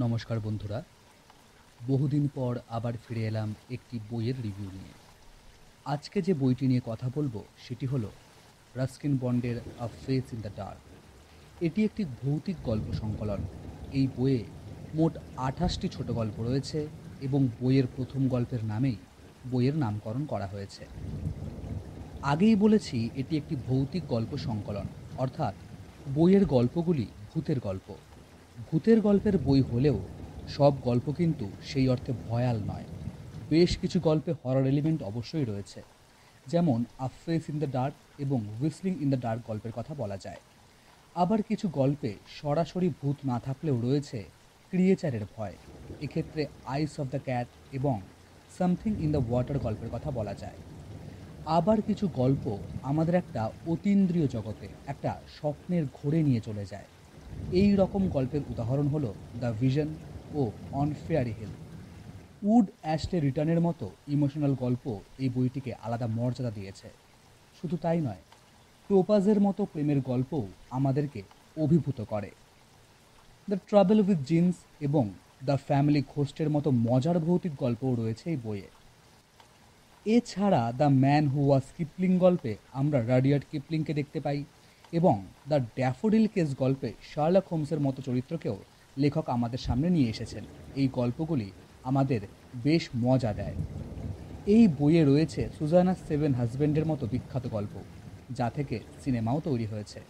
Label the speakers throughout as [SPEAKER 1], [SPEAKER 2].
[SPEAKER 1] নমস্কার বন্ধুরা। বহুদিন পর আবার ফিরে এলাম একটি বইয়ের রিভিউ নিয়ে। আজকে যে বইটি নিয়ে কথা বলব, সেটি হলো রাস্কিন বন্ডের a face in the dark এটি একটি ভৌতিক গল্প সংকলন। এই বইয়ে মোট আঠাশটি ছোট গল্প রয়েছে এবং বইয়ের প্রথম গল্পের নামেই বইয়ের নামকরণ করা হয়েছে। আগেই বলেছি, এটি একটি ভৌতিক গল্প সংকলন, অর্থাৎ বইয়ের গল্পগুলি ভূতের গল্প। ভূতের গল্পের বই হলেও সব গল্প কিন্তু সেই অর্থে ভয়াল নয়। বেশ কিছু গল্পে হরর এলিমেন্ট অবশ্যই রয়েছে। যেমন a face in the dark এবং হুইসলিং ইন দ্য ডার্ক গল্পের কথা বলা যায়। আবার কিছু গল্পে সরাসরি ভূত না থাকলেও রয়েছে ক্রিয়েচারের ভয়। এক্ষেত্রে আইস অফ দ্য ক্যাট এবং সামথিং ইন দ্য ওয়াটার গল্পের কথা বলা যায়। আবার কিছু গল্প আমাদের একটা অতীন্দ্রিয় জগতে একটা স্বপ্নের ঘোরে নিয়ে চলে যায়। এই রকম গল্পের উদাহরণ হলো the vision O on fairy hill. Would Astley রিটার্নের মতো ইমোশনাল গল্প এই বইটিকে আলাদা মর্যাদা দিয়েছে। শুধু তাই নয়, টোপাজের মতো প্রেমের গল্পও আমাদেরকে অভিভূত করে। দ্য ট্রাভেল উইথ জিন্স এবং দ্য ফ্যামিলি ঘোস্টের মতো মজার ভৌতিক গল্পও রয়েছে এই বইয়ে। এছাড়া the man who was Kipling গল্পে আমরা রাডিয়ার্ড কিপলিংকে দেখতে পাই। এবং দ্য ড্যাফোডিল কেস গল্পে শার্লক হোমসের মতো চরিত্রকেও লেখক আমাদের সামনে নিয়ে এসেছেন। এই গল্পগুলি আমাদের বেশ মজা দেয়। এই বইয়ে রয়েছে সুজানা সেভেন হাজব্যান্ডের মতো বিখ্যাত গল্প, যা থেকে সিনেমাও তৈরি হয়েছে।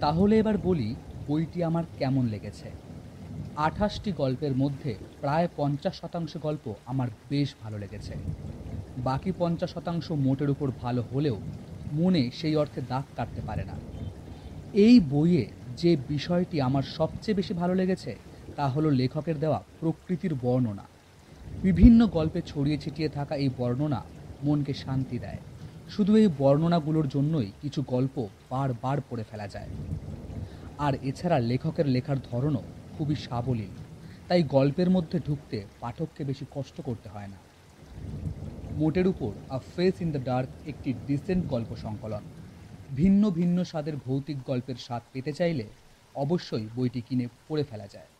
[SPEAKER 1] তাহলে এবার বলি বইটি আমার কেমন লেগেছে। আঠাশটি গল্পের মধ্যে প্রায় পঞ্চাশ শতাংশ গল্প আমার বেশ ভালো লেগেছে। বাকি পঞ্চাশ শতাংশ মোটের উপর ভালো হলেও মনে সেই অর্থে দাগ কাটতে পারে না। এই বইয়ে যে বিষয়টি আমার সবচেয়ে বেশি ভালো লেগেছে, তা হলো লেখকের দেওয়া প্রকৃতির বর্ণনা। বিভিন্ন গল্পে ছড়িয়ে ছিটিয়ে থাকা এই বর্ণনা মনকে শান্তি দেয়। শুধু এই বর্ণনাগুলোর জন্যই কিছু গল্প বারবার পড়ে ফেলা যায়। আর এছাড়া লেখকের লেখার ধরনও খুবই সাবলীল। তাই গল্পের মধ্যে ঢুকতে পাঠককে বেশি কষ্ট করতে হয় না। মোটের উপর a face in the dark একটি ডিসেন্ট গল্প সংকলন। ভিন্ন ভিন্ন স্বাদের ভৌতিক গল্পের স্বাদ পেতে চাইলে অবশ্যই বইটি কিনে পড়ে ফেলা যায়।